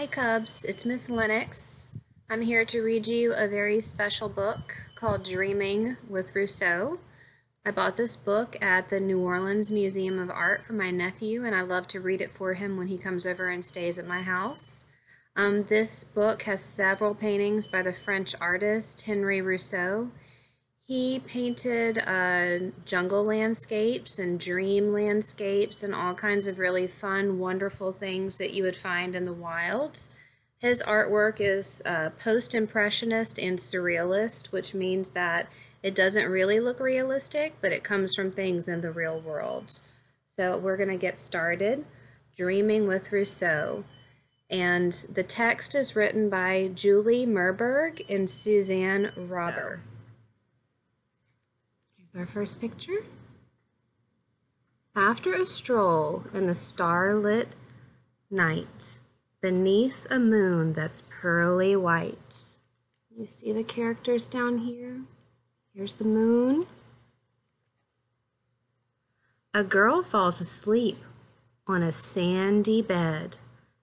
Hi Cubs, it's Miss Lenox. I'm here to read you a very special book called Dreaming with Rousseau. I bought this book at the New Orleans Museum of Art for my nephew and I love to read it for him when he comes over and stays at my house. Um, this book has several paintings by the French artist Henri Rousseau. He painted uh, jungle landscapes and dream landscapes and all kinds of really fun, wonderful things that you would find in the wild. His artwork is uh, post-impressionist and surrealist, which means that it doesn't really look realistic, but it comes from things in the real world. So we're going to get started. Dreaming with Rousseau. And the text is written by Julie Merberg and Suzanne Bober. Here's our first picture. After a stroll in the starlit night, beneath a moon that's pearly white. You see the characters down here? Here's the moon. A girl falls asleep on a sandy bed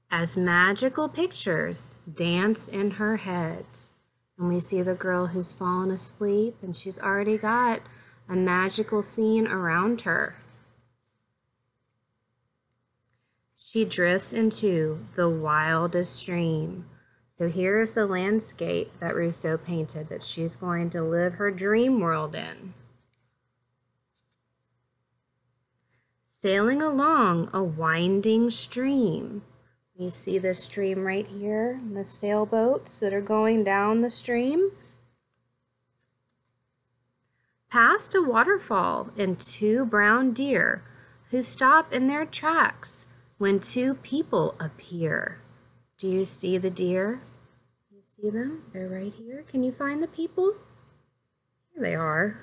as magical pictures dance in her head. And we see the girl who's fallen asleep and she's already got a magical scene around her. She drifts into the wildest dream. So here's the landscape that Rousseau painted that she's going to live her dream world in. Sailing along a winding stream. You see the stream right here, the sailboats that are going down the stream past a waterfall and two brown deer who stop in their tracks when two people appear. Do you see the deer? You see them? They're right here. Can you find the people? Here they are.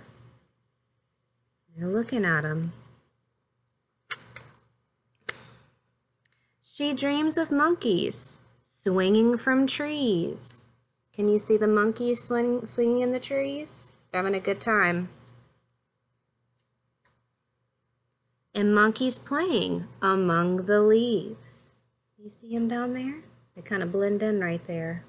They're looking at them. She dreams of monkeys swinging from trees. Can you see the monkeys swing, swinging in the trees? having a good time. And monkeys playing among the leaves. You see him down there? They kind of blend in right there.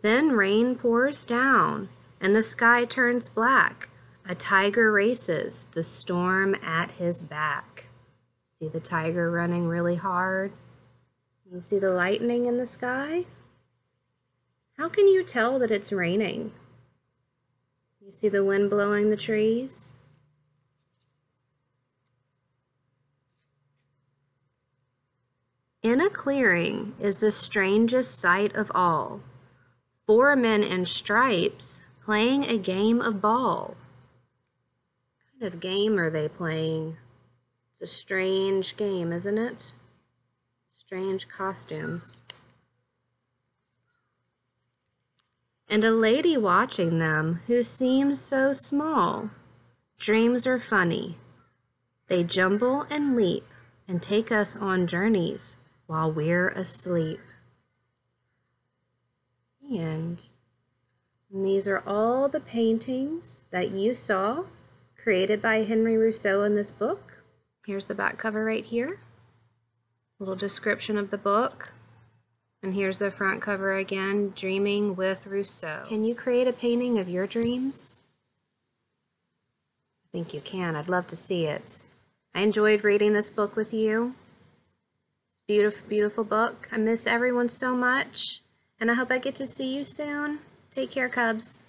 Then rain pours down and the sky turns black. A tiger races, the storm at his back. See the tiger running really hard? You see the lightning in the sky? How can you tell that it's raining? You see the wind blowing the trees? In a clearing is the strangest sight of all. Four men in stripes playing a game of ball. What kind of game are they playing? It's a strange game, isn't it? strange costumes. And a lady watching them who seems so small. Dreams are funny. They jumble and leap and take us on journeys while we're asleep. And, these are all the paintings that you saw created by Henry Rousseau in this book. Here's the back cover right here little description of the book. And here's the front cover again, Dreaming with Rousseau. Can you create a painting of your dreams? I think you can. I'd love to see it. I enjoyed reading this book with you. It's a beautiful, beautiful book. I miss everyone so much, and I hope I get to see you soon. Take care, Cubs.